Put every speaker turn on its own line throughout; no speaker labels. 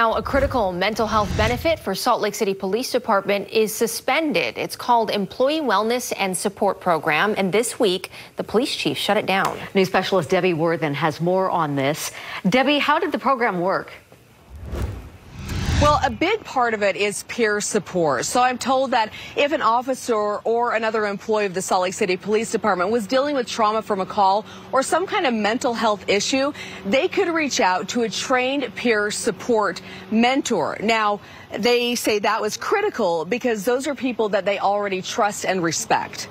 Now, a critical mental health benefit for Salt Lake City Police Department is suspended. It's called Employee Wellness and Support Program, and this week, the police chief shut it down.
News specialist Debbie Worthen has more on this. Debbie, how did the program work?
A big part of it is peer support. So I'm told that if an officer or another employee of the Salt Lake City Police Department was dealing with trauma from a call or some kind of mental health issue, they could reach out to a trained peer support mentor. Now, they say that was critical because those are people that they already trust and respect.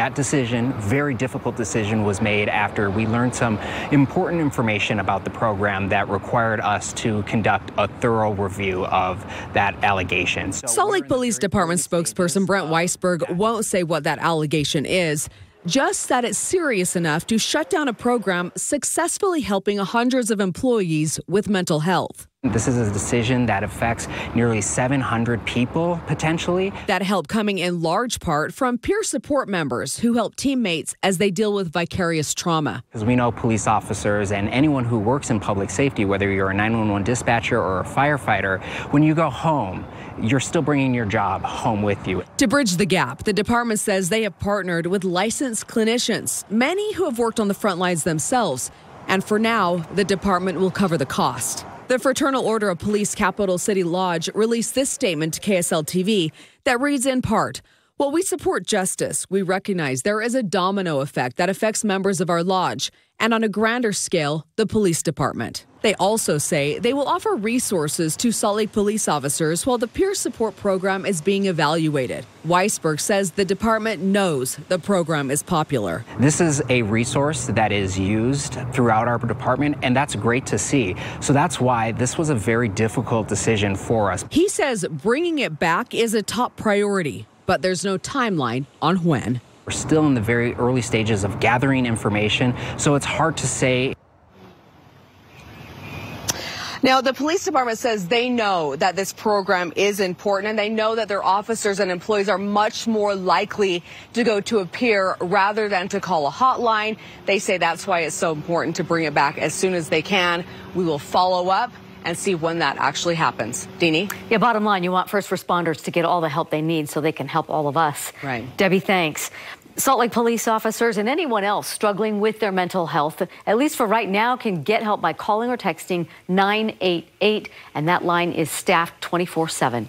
That decision, very difficult decision, was made after we learned some important information about the program that required us to conduct a thorough review of that allegation.
So Salt Lake Police Department spokesperson Brent Weisberg won't say what that allegation is just that it's serious enough to shut down a program successfully helping hundreds of employees with mental health.
This is a decision that affects nearly 700 people potentially.
That help coming in large part from peer support members who help teammates as they deal with vicarious trauma.
Because we know police officers and anyone who works in public safety, whether you're a 911 dispatcher or a firefighter, when you go home, you're still bringing your job home with you.
To bridge the gap, the department says they have partnered with licensed clinicians, many who have worked on the front lines themselves. And for now, the department will cover the cost. The Fraternal Order of Police Capital City Lodge released this statement to KSL TV that reads in part While we support justice, we recognize there is a domino effect that affects members of our lodge and on a grander scale, the police department. They also say they will offer resources to Salt Lake police officers while the peer support program is being evaluated. Weisberg says the department knows the program is popular.
This is a resource that is used throughout our department, and that's great to see. So that's why this was a very difficult decision for us.
He says bringing it back is a top priority, but there's no timeline on when.
We're still in the very early stages of gathering information, so it's hard to say.
Now, the police department says they know that this program is important and they know that their officers and employees are much more likely to go to a peer rather than to call a hotline. They say that's why it's so important to bring it back as soon as they can. We will follow up and see when that actually happens. Deanie?
Yeah, bottom line, you want first responders to get all the help they need so they can help all of us.
Right.
Debbie, thanks. Salt Lake police officers and anyone else struggling with their mental health, at least for right now, can get help by calling or texting 988, and that line is staffed 24 7.